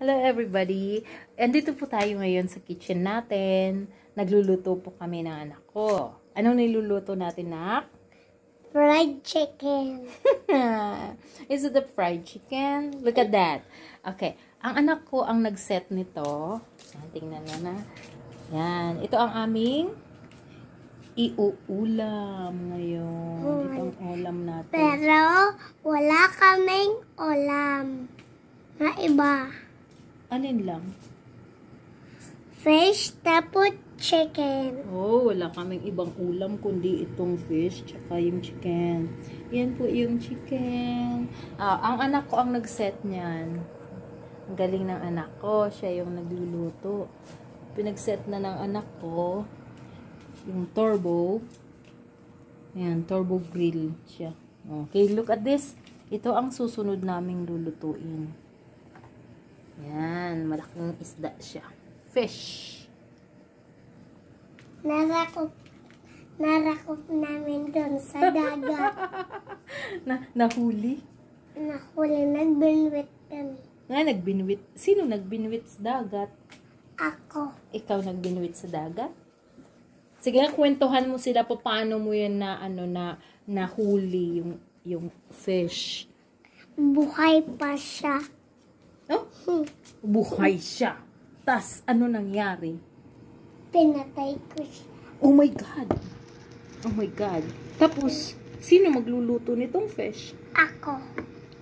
Hello everybody! Andito po tayo ngayon sa kitchen natin. Nagluluto po kami ng anak ko. Anong niluluto natin, nak? Fried chicken. Is it the fried chicken? Look at that. Okay. Ang anak ko ang nag-set nito. Yan, tingnan na na. Yan. Ito ang aming iuulam ngayon. Ito ang ulam natin. Pero wala kaming ulam na iba. Alin lang? Fish tapos chicken. Oh, wala kaming ibang ulam kundi itong fish tsaka yung chicken. Yan po yung chicken. Ah, ang anak ko ang nag-set niyan. Ang galing ng anak ko. Siya yung nagluluto. Pinag-set na ng anak ko yung turbo. Ayan, turbo grill siya. Okay, look at this. Ito ang susunod naming lulutuin. Yan, malaking isda siya. Fish. Narakop, narakop namin doon sa dagat. na, nahuli? Nahuli, nagbinwit kami. Nga, nagbinwit. Sino nagbinwit sa dagat? Ako. Ikaw nagbinwit sa dagat? Sige, kwentuhan mo sila pa paano mo yan na, ano, na, nahuli yung, yung fish. Buhay pa siya. Oh? Hmm. Buhay siya. Tas, ano nangyari? Pinatay ko siya. Oh my God! Oh my God. Tapos, sino magluluto nitong fish? Ako.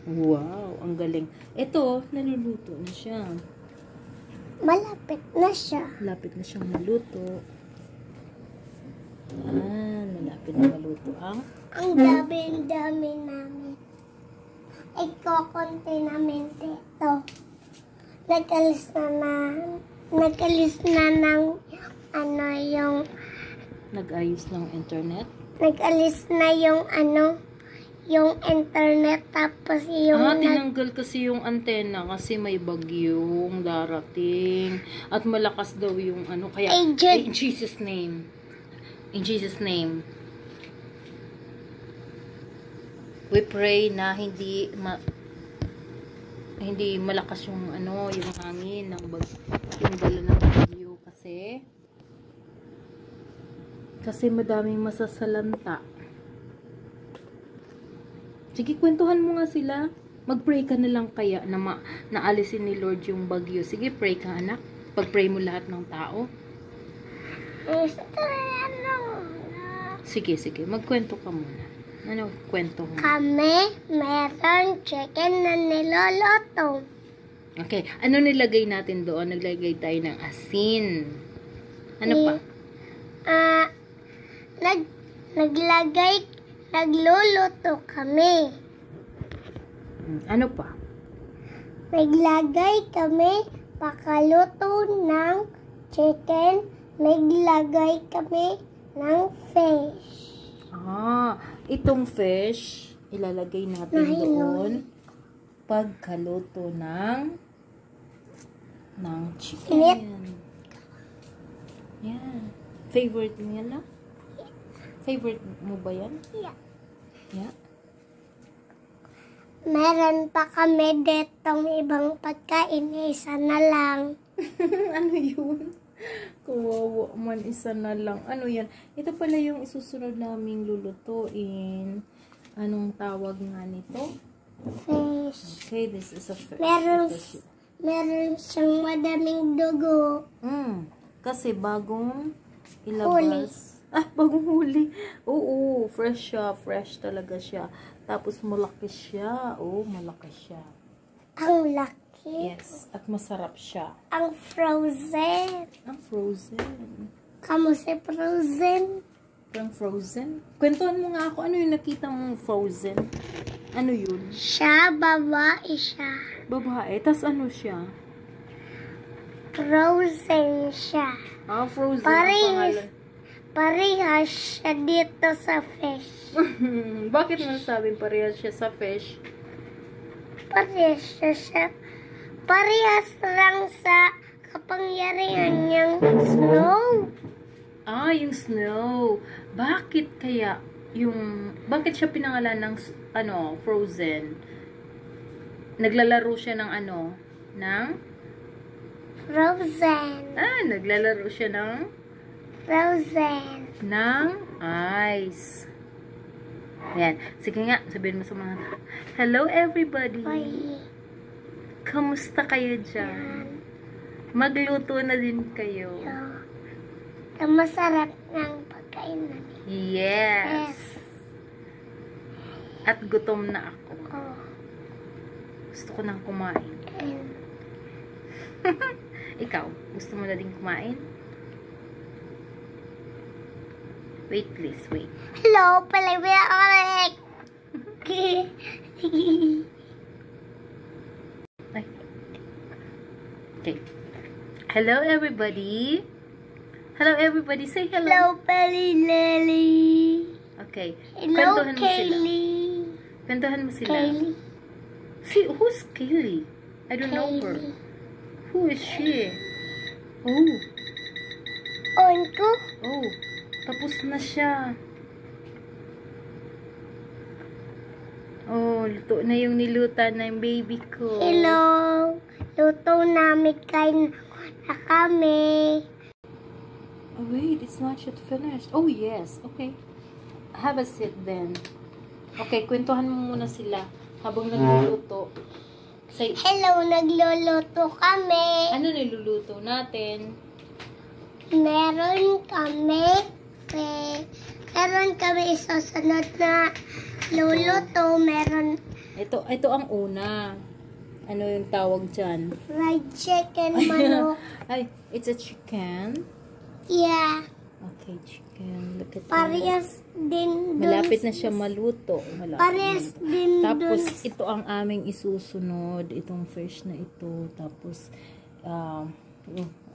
Wow, ang galing. Ito, naluluto na siya. Malapit na siya. Lapit na siyang maluto. Ah, malapit na maluto ang Ang dami-dami namin. Iko-konti namin dito. Nagalis na na, nagalis na ng, ano, yung, nag-ayos ng internet. nagalis na yung, ano, yung internet, tapos yung, ah, tinanggal kasi yung antena kasi may bagyong darating. At malakas daw yung ano. Kaya, Agent. in Jesus name. In Jesus name. We pray na hindi ma hindi malakas yung ano, yung hangin ng bag, yung dala ng bagyo kasi kasi madaming masasalanta. Sige, kwentuhan mo nga sila. Mag-pray ka na lang kaya na ma naalisin ni Lord yung bagyo. Sige, pray ka anak. Pag-pray mo lahat ng tao. Sige, sige. Magkwento ka muna. Ano kwento mo? kami, meron chicken na niloloto. Okay. Ano nilagay natin doon? Naglagay tayo ng asin. Ano pa? Ah, nag, naglagay, nagluluto kami. Ano pa? Naglagay kami pakaluto ng chicken. Naglagay kami ng fish. Ah, itong fish, ilalagay natin Nahilo. doon pagkaluto ng ng chicken. Init. Yan. Favorite mo yan na? Favorite mo ba yan? Yeah. Yeah. Meron pa kami detong ibang pagkain. Isa na lang. ano yun? Kawawa man, isa na lang. Ano yan? Ito pala yung isusunod naming lulutuin. Anong tawag nga nito? Fish. Okay, this is a fish. Meron, meron siyang madaming dugo. Mm, kasi bagong Huli. ilabas. Ah, bagong huli. Oo, fresh siya. Fresh talaga siya. Tapos malaki siya. Oo, malaki siya. Ang laki. Yes, at masarap siya. Ang frozen. Ang frozen. Kamu si frozen? Ang frozen? Kwentuhan mo nga ako, ano yung nakita mong frozen? Ano yun? Siya, babae siya. Babae. Tas ano siya? Frozen siya. Ah, frozen Parehas. Parehas siya dito sa fish. Bakit mo nasabing parehas siya sa fish? Parehas siya sa... Parehas lang sa kapangyarihan niyang snow. Ah, yung snow. Bakit kaya yung bakit siya pinangalan ng ano, Frozen? Naglalaro siya ng ano, ng Frozen. Ah, naglalaro siya ng Frozen. ng ice. Ayan. Sige nga, sabihin mo sa mga Hello everybody. Hoy. Kamusta kayo dyan? Yan. Magluto na din kayo. So, ang masarap ng pagkain namin. Yes. Yes. At gutom na ako. Oh. Gusto ko nang kumain. Ikaw, gusto mo na din kumain? Wait please, wait. Hello, palibig ako like. Okay. Hello everybody. Hello everybody. Say hello. Hello, Peli Lily. Okay. Hello, Kwentuhan mo. Kaylee. Kwentuhan mo sila. Kaylee. Si, who's Kaylee? I don't know her. Kaylee. Who is she? Oh, On ko? oh. Tapos na siya. Oh, luto na yung nilutan ng baby ko. Hello. Luto namin kain na kami. Oh, wait, it's not yet finished. Oh, yes. Okay. Have a seat then. Okay, kwentuhan mo muna sila habang nagluluto. Say, Hello, nagluluto kami. ano niluluto natin? Meron kami, eh, meron kami isasunod na luluto. Meron Ito, ito ang una. Ano yung tawag dyan? fried chicken, manok. Ay, it's a chicken. Yeah, Okay, chicken. Look at that. parehas din dun. Malapit na siya maluto. Malapit Parehas na. din Tapos, dun. ito ang aming isusunod. Itong fish na ito. Tapos, um,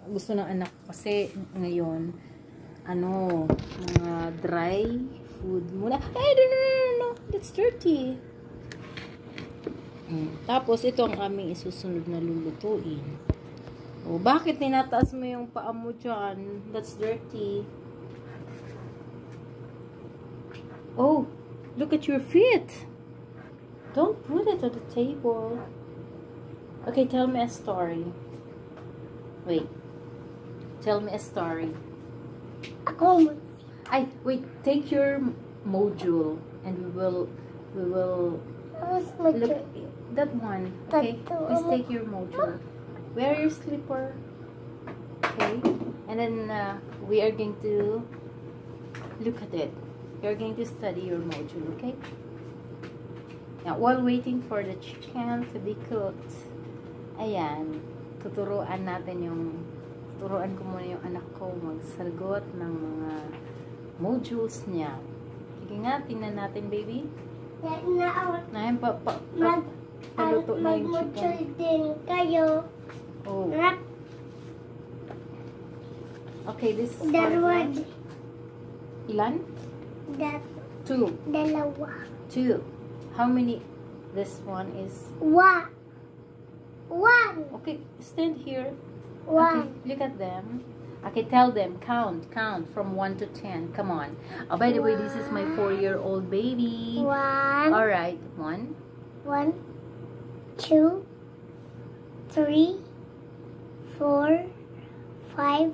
gusto ng anak kasi ngayon, ano, mga dry food muna. Ay, no, no, no, no. That's dirty. Mm. Tapos, ito ang aming isusunod na lulutuin. Oh, bakit tinataas mo yung paa mo dyan? That's dirty. Oh, look at your feet. Don't put it on the table. Okay, tell me a story. Wait. Tell me a story. Ako, I wait, take your module and we will we will look that one. Okay? Please take your module. Wear your slipper. Okay? And then uh, we are going to look at it. You're going to study your module, okay? Now, while waiting for the chicken to be cooked, ayan, tuturuan natin yung, tuturuan ko muna yung anak ko magsagot ng mga modules niya. Sige nga, tingnan natin, baby. Nahin, pa, pa, pa, paluto na yung chicken. din kayo. Oh. Rap, Okay, this is dalawa. Ilan? dat, Two. dalawa. Two. How many? This one is... One. One. Okay, stand here. One. Okay, look at them. I can tell them, count, count from 1 to 10. Come on. Oh, by the one, way, this is my 4-year-old baby. 1. All right. 1. 1, 2, 3, 4, 5,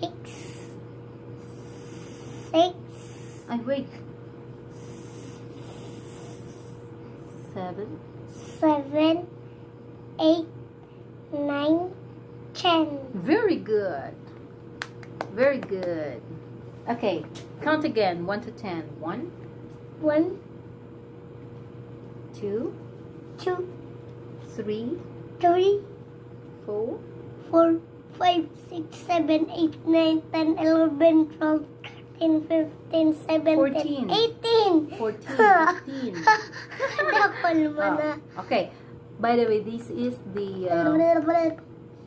6, 6. I wait. 7. 7, 8, good. Very good. Okay, count again. 1 to 10. 1. 1. 2. 2. 3. 3. 4. 4. 5, 14. 18. 14, 15. oh, okay. By the way, this is the... Uh,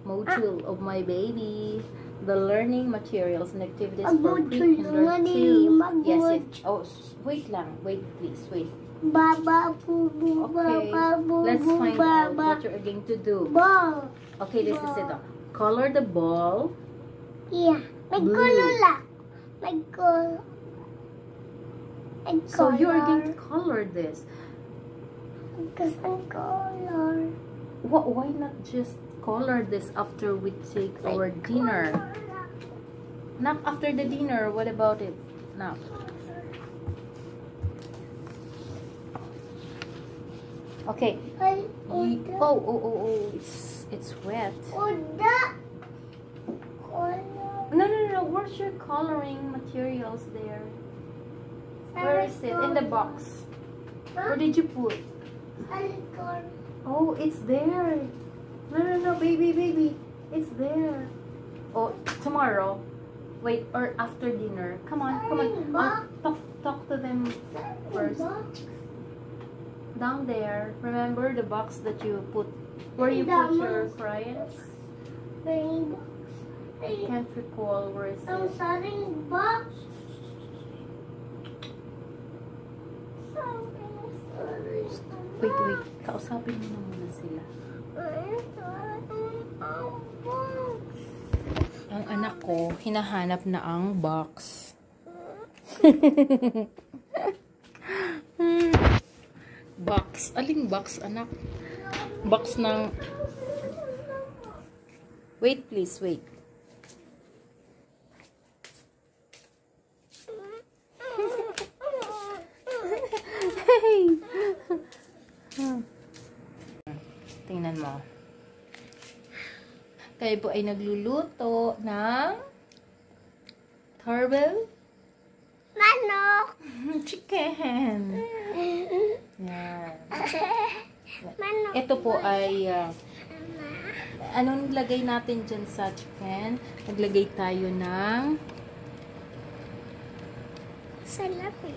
module of my baby. The learning materials and activities for pre-kinder nga ni, 2. mag- Yes, yes. Oh, wait lang. Wait, please. Wait. Baba, bubu, Okay. baba, Let's find out what you're going to do. Ball. Okay, this is it. Color the ball. Yeah. May gulo lang. May. May So you're going to color. color this. Gusto color. wh- why not just color this after we take our dinner? Not after the dinner. What about it? Now. Okay. Ay, Oh, oh, oh, oh. It's it's wet. No, no, no, no. Where's your coloring materials there? Where is it? In the box. Where did you put? Oh, it's there. No, no, no, baby, baby. It's there. Oh, tomorrow. Wait, or after dinner. Come on, come on. Uh, talk, talk to them first. Down there. Remember the box that you put, where you put your crayons? I can't recall where is Ang it. saring box. Wait, wait. Kausapin mo na muna sila. Ang anak ko, hinahanap na ang box. Box. Aling box, anak? Box ng... Wait, please, wait. Tingnan mo. Tayo po ay nagluluto ng turtle Manok. chicken. Yan. Manok. Ito po ay ah, anong lagay natin dyan sa chicken? Naglagay tayo ng Salapi.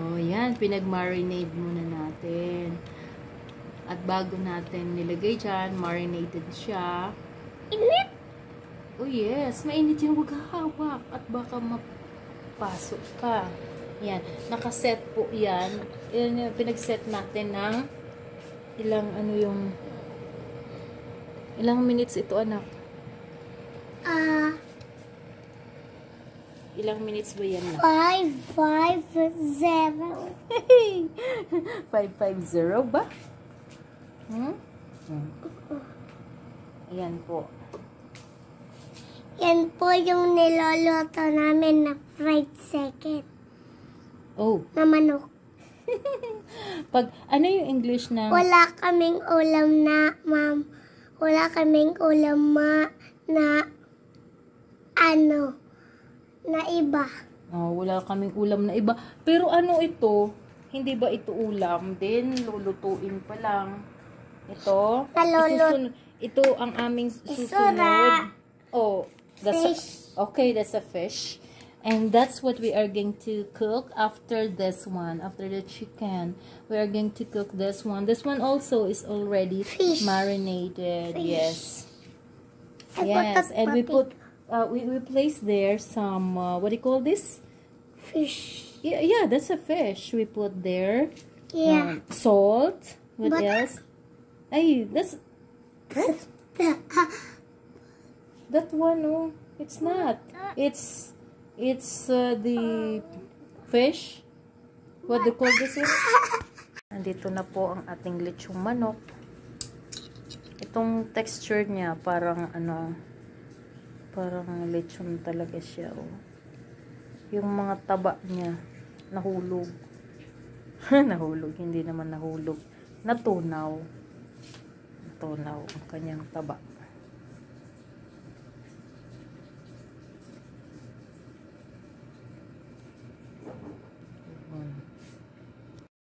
oh yan, pinag-marinate muna natin. Bago natin nilagay dyan, marinated siya. Init. Oh yes, mainit yung huwag hawak at baka mapasok ka. Yan, nakaset po yan. Yan yung pinag-set natin ng ilang ano yung ilang minutes ito anak? Ah, Ilang minutes ba yan na? five, five, seven. 550 ba? Hmm? hmm. Ayan po. Yan po yung niloloto namin na fried second Oh, na manok. pag ano yung English ng Wala kaming ulam na, ma'am. Wala kaming ulam ma na ano, na iba. Oh, wala kaming ulam na iba. Pero ano ito? Hindi ba ito ulam din? Lulutuin pa lang. Ito? Isusun- ito ang aming susunod. Oh, that's Fish. A, okay, that's a fish. And that's what we are going to cook after this one, after the chicken. We are going to cook this one. This one also is already Fish. marinated. Fish. Yes. I Yes, and we put uh, we we place there some uh, what do you call this? Fish. Yeah, yeah, that's a fish we put there. Yeah. Um, salt. What But- else? Ay, that's that one. Oh, it's not. It's it's uh, the fish. What do you call this? Is? Nandito na po ang ating lechong manok. Itong texture niya parang ano, parang lechon talaga siya. Oh. Yung mga taba niya nahulog. nahulog, hindi naman nahulog. Natunaw. Natunaw ang kanyang taba.